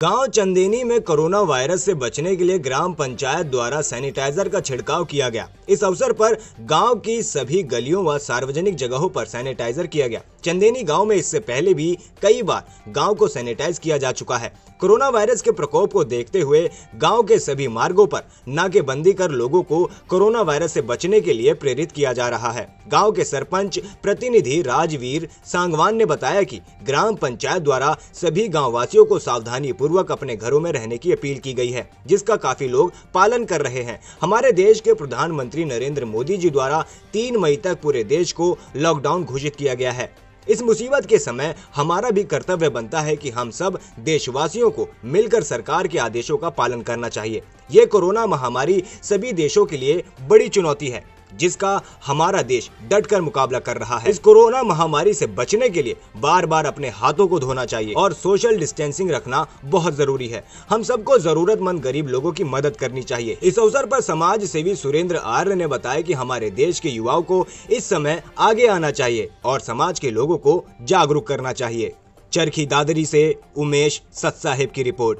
गाँव चंदेनी में corona virus से बचने के लिए ग्राम पंचायत द्वारा सैनिटाइजर का छिड़काव किया गया। इस अवसर पर गाँव की सभी गलियों व सार्वजनिक जगहों पर सैनिटाइजर किया गया। चंदेनी गाँव में इससे पहले भी कई बार गाँव को सैनिटाइज किया जा चुका है। कोरोना वायरस के प्रकोप को देखते हुए गाँव के सभी मार्गों पर नाकेबंदी कर लोगों को कोरोना वायरस से बचने के लिए प्रेरित किया जा रहा है। गाँव के सरपंच, प्रतिनिधि राजवीर सांगवान ने बताया कि ग्राम पंचायत द्वारा सभी गाँव वासियों को सावधानी पूर्वक अपने घरों में रहने की अपील की गई है, जिसका काफ़ी लोग पालन कर रहे हैं। हमारे देश के प्रधानमंत्री नरेंद्र मोदी जी द्वारा तीन मई तक पूरे देश को लॉकडाउन घोषित किया गया है। इस मुसीबत के समय हमारा भी कर्तव्य बनता है कि हम सब देशवासियों को मिलकर सरकार के आदेशों का पालन करना चाहिए। ये कोरोना महामारी सभी देशों के लिए बड़ी चुनौती है। जिसका हमारा देश डटकर मुकाबला कर रहा है। इस कोरोना महामारी से बचने के लिए बार बार अपने हाथों को धोना चाहिए और सोशल डिस्टेंसिंग रखना बहुत ज़रूरी है। हम सबको जरूरतमंद गरीब लोगों की मदद करनी चाहिए। इस अवसर पर समाज सेवी सुरेंद्र आर्य ने बताया कि हमारे देश के युवाओं को इस समय आगे आना चाहिए और समाज के लोगों को जागरूक करना चाहिए। चरखी दादरी से उमेश सत साहेब की रिपोर्ट।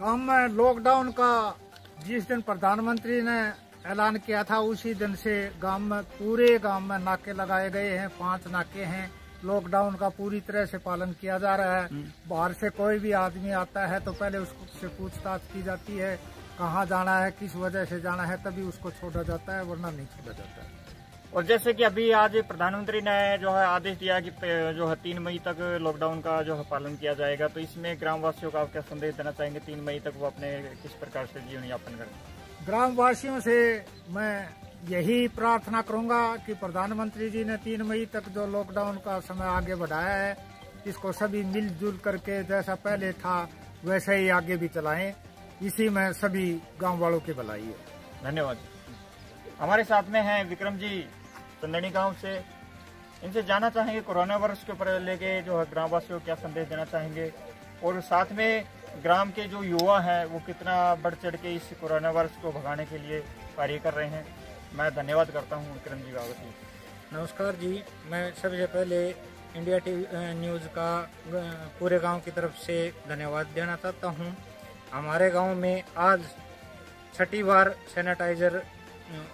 गाँव में लॉकडाउन का जिस दिन प्रधानमंत्री ने ऐलान किया था उसी दिन से गाँव में पूरे गाँव में नाके लगाए गए हैं पाँच नाके हैं। लॉकडाउन का पूरी तरह से पालन किया जा रहा है। हम्म। बाहर से कोई भी आदमी आता है तो पहले उससे पूछताछ की जाती है कहाँ जाना है किस वजह से जाना है तभी उसको छोड़ा जाता है वरना नहीं छोड़ा जाता है। और जैसे कि अभी आज प्रधानमंत्री ने जो है आदेश दिया कि जो है तीन मई तक लॉकडाउन का जो है पालन किया जाएगा तो इसमें ग्रामवासियों का आप क्या संदेश देना चाहेंगे तीन मई तक वो अपने किस प्रकार से जीवन यापन करें ग्राम वासियों से मैं यही प्रार्थना करूँगा कि प्रधानमंत्री जी ने तीन मई तक जो लॉकडाउन का समय आगे बढ़ाया है, इसको सभी मिलजुल करके जैसा पहले था, वैसे ही आगे भी चलाएँ। इसी में सभी गाँव वालों की भलाई है। धन्यवाद। हमारे साथ में हैं विक्रम जी, चंदनी गाँव से। इनसे जाना चाहेंगे कोरोना वायरस के ऊपर लेके जो है ग्रामवासियों को क्या संदेश देना चाहेंगे। और साथ में ग्राम के जो युवा हैं, वो कितना बढ़ चढ़ के इस कोरोना वायरस को भगाने के लिए कार्य कर रहे हैं। मैं धन्यवाद करता हूँ विक्रम जी गावत जी नमस्कार जी। मैं सबसे पहले इंडिया टीवी न्यूज़ का पूरे गाँव की तरफ़ से धन्यवाद देना चाहता हूँ। हमारे गाँव में आज छठी बार सैनिटाइजर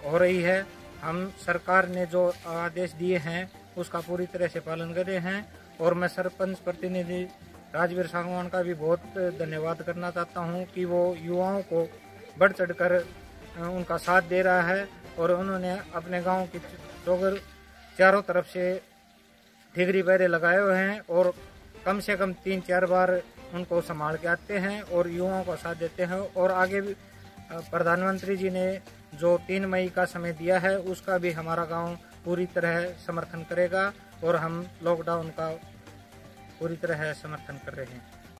हो रही है। हम सरकार ने जो आदेश दिए हैं, उसका पूरी तरह से पालन करे हैं और मैं सरपंच प्रतिनिधि राजवीर सांगवान का भी बहुत धन्यवाद करना चाहता हूँ कि वो युवाओं को बढ़ चढ़ कर उनका साथ दे रहा है और उन्होंने अपने गाँव की चौगर चारों तरफ़ से ठिगरी पैरे लगाए हुए हैं और कम से कम तीन चार बार उनको संभाल के आते हैं और युवाओं का साथ देते हैं। और आगे भी प्रधानमंत्री जी ने जो तीन मई का समय दिया है, उसका भी हमारा गाँव पूरी तरह समर्थन करेगा और हम लॉकडाउन का पूरी तरह समर्थन कर रहे हैं।